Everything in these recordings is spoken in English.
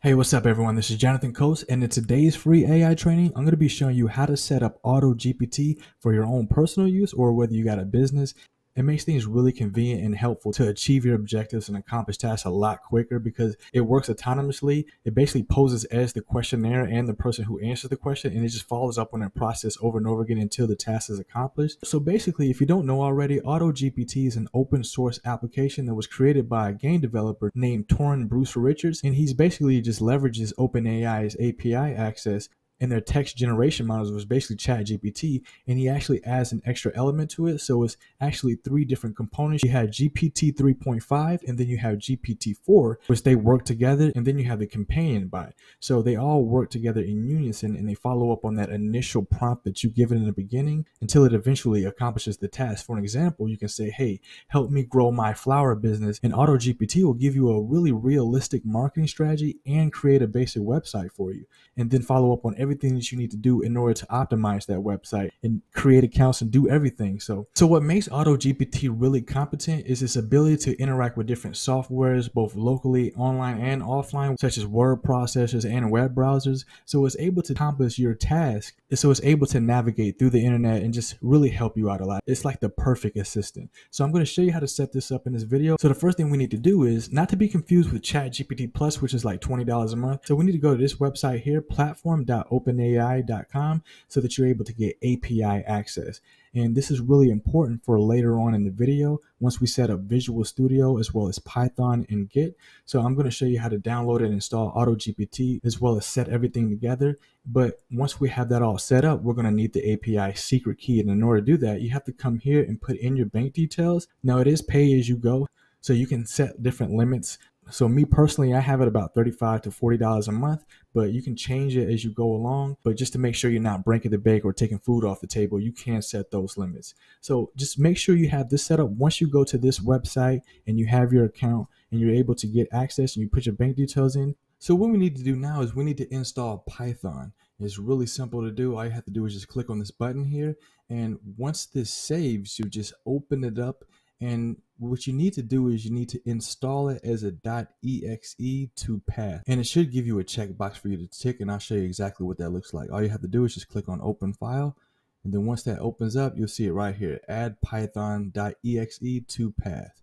Hey, what's up everyone? This is Jonathan Coates and in today's free AI training, I'm going to be showing you how to set up Auto GPT for your own personal use or whether you got a business it makes things really convenient and helpful to achieve your objectives and accomplish tasks a lot quicker because it works autonomously. It basically poses as the questionnaire and the person who answers the question, and it just follows up on that process over and over again until the task is accomplished. So basically, if you don't know already, AutoGPT is an open source application that was created by a game developer named Toran Bruce Richards, and he's basically just leverages OpenAI's API access in their text generation models was basically chat gpt and he actually adds an extra element to it. So it's actually three different components. You had gpt 3.5 and then you have gpt-4 which they work together and then you have the companion bot. So they all work together in unison and they follow up on that initial prompt that you give it in the beginning until it eventually accomplishes the task. For an example you can say hey help me grow my flower business and auto gpt will give you a really realistic marketing strategy and create a basic website for you and then follow up on every everything that you need to do in order to optimize that website and create accounts and do everything. So, so what makes AutoGPT really competent is its ability to interact with different softwares, both locally, online, and offline, such as word processors and web browsers. So it's able to accomplish your task. So it's able to navigate through the internet and just really help you out a lot. It's like the perfect assistant. So I'm going to show you how to set this up in this video. So the first thing we need to do is not to be confused with ChatGPT Plus, which is like $20 a month. So we need to go to this website here, platform.open openai.com so that you're able to get API access. And this is really important for later on in the video once we set up Visual Studio as well as Python and Git. So I'm going to show you how to download and install AutoGPT as well as set everything together. But once we have that all set up, we're going to need the API secret key. And in order to do that, you have to come here and put in your bank details. Now it is pay as you go. So you can set different limits so me personally, I have it about 35 to $40 a month, but you can change it as you go along. But just to make sure you're not breaking the bank or taking food off the table, you can set those limits. So just make sure you have this set up. Once you go to this website and you have your account and you're able to get access and you put your bank details in. So what we need to do now is we need to install Python. It's really simple to do. All you have to do is just click on this button here. And once this saves, you just open it up and what you need to do is you need to install it as a .exe to path. And it should give you a checkbox for you to tick and I'll show you exactly what that looks like. All you have to do is just click on open file. And then once that opens up, you'll see it right here, add python.exe to path.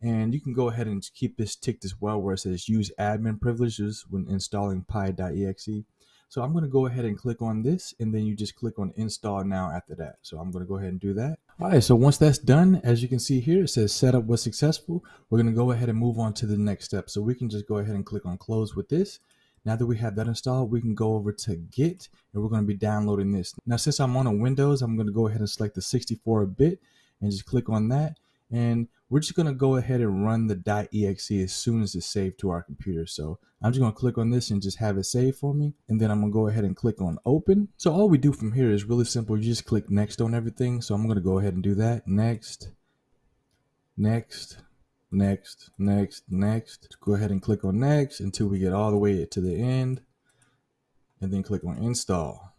And you can go ahead and keep this ticked as well where it says use admin privileges when installing py.exe. So I'm going to go ahead and click on this and then you just click on install now after that. So I'm going to go ahead and do that. All right, so once that's done, as you can see here, it says setup was successful. We're going to go ahead and move on to the next step. So we can just go ahead and click on close with this. Now that we have that installed, we can go over to Git and we're going to be downloading this. Now, since I'm on a Windows, I'm going to go ahead and select the 64 bit and just click on that. And we're just going to go ahead and run the .exe as soon as it's saved to our computer. So I'm just going to click on this and just have it saved for me. And then I'm going to go ahead and click on open. So all we do from here is really simple. You just click next on everything. So I'm going to go ahead and do that. Next, next, next, next, next. Go ahead and click on next until we get all the way to the end. And then click on install.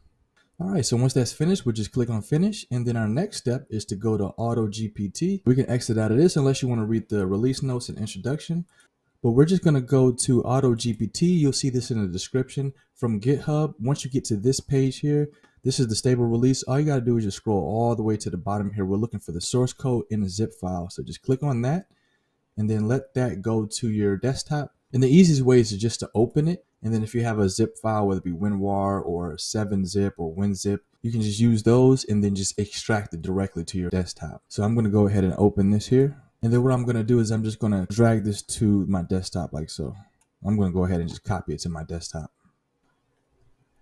All right, so once that's finished, we'll just click on finish. And then our next step is to go to Auto GPT. We can exit out of this unless you want to read the release notes and introduction. But we're just going to go to Auto GPT. You'll see this in the description from GitHub. Once you get to this page here, this is the stable release. All you got to do is just scroll all the way to the bottom here. We're looking for the source code in a zip file. So just click on that and then let that go to your desktop. And the easiest way is just to open it and then if you have a zip file, whether it be WinRAR or 7-zip or WinZip, you can just use those and then just extract it directly to your desktop. So I'm going to go ahead and open this here. And then what I'm going to do is I'm just going to drag this to my desktop like so. I'm going to go ahead and just copy it to my desktop.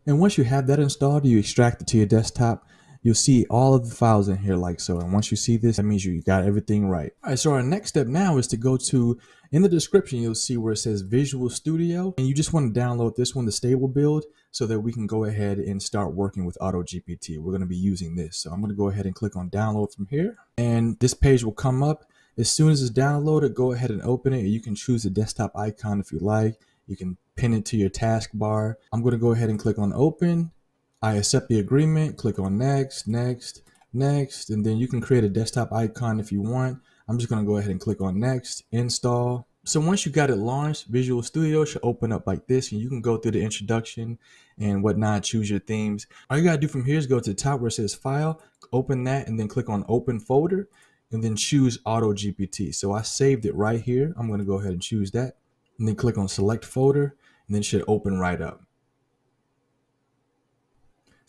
And once you have that installed, you extract it to your desktop you'll see all of the files in here like so. And once you see this, that means you got everything right. All right, so our next step now is to go to, in the description, you'll see where it says Visual Studio. And you just want to download this one, the stable build, so that we can go ahead and start working with AutoGPT. We're going to be using this. So I'm going to go ahead and click on download from here. And this page will come up. As soon as it's downloaded, go ahead and open it. You can choose the desktop icon if you like. You can pin it to your taskbar. I'm going to go ahead and click on open I accept the agreement, click on next, next, next, and then you can create a desktop icon if you want. I'm just gonna go ahead and click on next, install, So once you got it launched, Visual Studio should open up like this and you can go through the introduction and whatnot, choose your themes. All you gotta do from here is go to the top where it says file, open that and then click on open folder and then choose Auto GPT. So I saved it right here. I'm gonna go ahead and choose that and then click on select folder and then should open right up.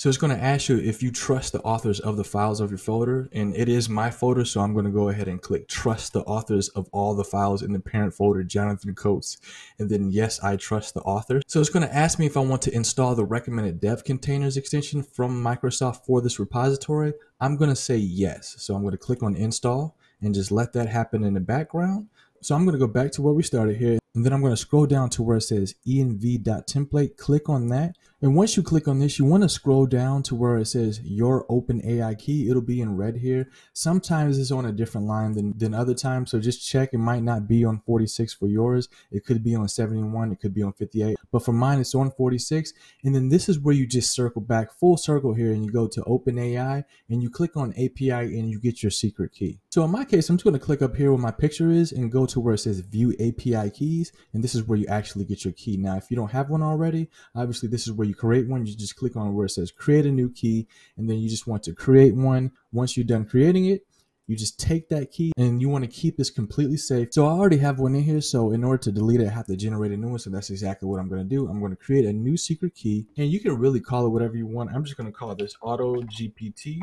So it's going to ask you if you trust the authors of the files of your folder, and it is my folder, so I'm going to go ahead and click trust the authors of all the files in the parent folder, Jonathan Coates, and then yes, I trust the author. So it's going to ask me if I want to install the recommended dev containers extension from Microsoft for this repository. I'm going to say yes. So I'm going to click on install and just let that happen in the background. So I'm going to go back to where we started here. And then I'm going to scroll down to where it says env.template. Click on that. And once you click on this, you want to scroll down to where it says your OpenAI key. It'll be in red here. Sometimes it's on a different line than, than other times. So just check. It might not be on 46 for yours. It could be on 71. It could be on 58. But for mine, it's on 46. And then this is where you just circle back full circle here and you go to OpenAI and you click on API and you get your secret key. So in my case, I'm just going to click up here where my picture is and go to where it says view API keys. And this is where you actually get your key. Now, if you don't have one already, obviously this is where you you create one, you just click on where it says create a new key, and then you just want to create one. Once you're done creating it, you just take that key and you want to keep this completely safe. So I already have one in here. So in order to delete it, I have to generate a new one. So that's exactly what I'm going to do. I'm going to create a new secret key and you can really call it whatever you want. I'm just going to call this auto GPT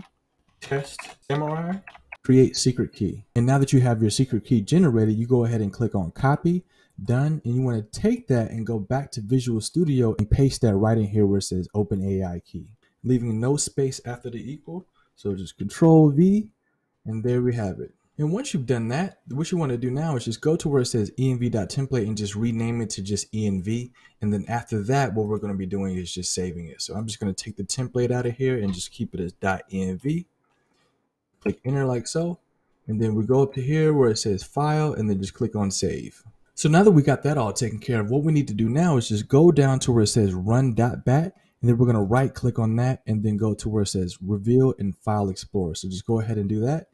test samurai create secret key. And now that you have your secret key generated, you go ahead and click on copy done and you want to take that and go back to Visual Studio and paste that right in here where it says OpenAI key, leaving no space after the equal. So just Control V and there we have it. And once you've done that, what you want to do now is just go to where it says env.template and just rename it to just env. And then after that, what we're going to be doing is just saving it. So I'm just going to take the template out of here and just keep it as .env. Click enter like so. And then we go up to here where it says file and then just click on save. So now that we got that all taken care of, what we need to do now is just go down to where it says run.bat and then we're going to right click on that and then go to where it says reveal in file explorer. So just go ahead and do that.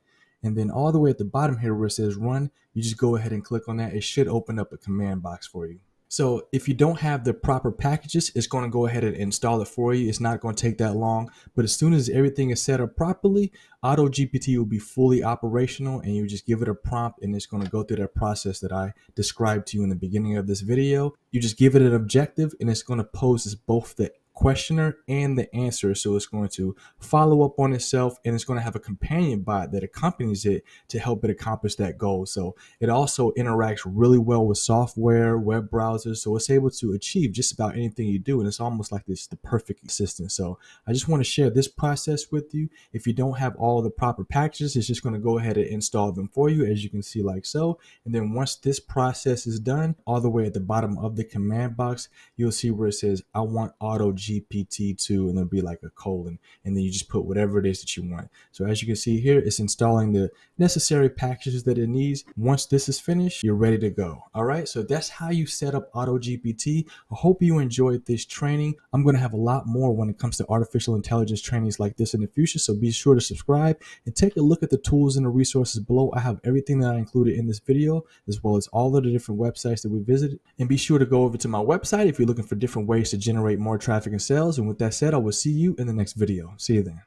And then all the way at the bottom here where it says run, you just go ahead and click on that. It should open up a command box for you. So if you don't have the proper packages, it's going to go ahead and install it for you. It's not going to take that long. But as soon as everything is set up properly, Auto GPT will be fully operational and you just give it a prompt and it's going to go through that process that I described to you in the beginning of this video. You just give it an objective and it's going to pose as both the questioner and the answer. So it's going to follow up on itself and it's going to have a companion bot that accompanies it to help it accomplish that goal. So it also interacts really well with software, web browsers. So it's able to achieve just about anything you do. And it's almost like this the perfect assistant. So I just want to share this process with you. If you don't have all the proper packages, it's just going to go ahead and install them for you as you can see like so. And then once this process is done, all the way at the bottom of the command box, you'll see where it says, I want auto GPT to and there'll be like a colon and then you just put whatever it is that you want. So as you can see here, it's installing the necessary packages that it needs. Once this is finished, you're ready to go. All right, so that's how you set up Auto GPT. I hope you enjoyed this training. I'm going to have a lot more when it comes to artificial intelligence trainings like this in the future. So be sure to subscribe and take a look at the tools and the resources below. I have everything that I included in this video, as well as all of the different websites that we visited. And be sure to go over to my website if you're looking for different ways to generate more traffic sales. And with that said, I will see you in the next video. See you then.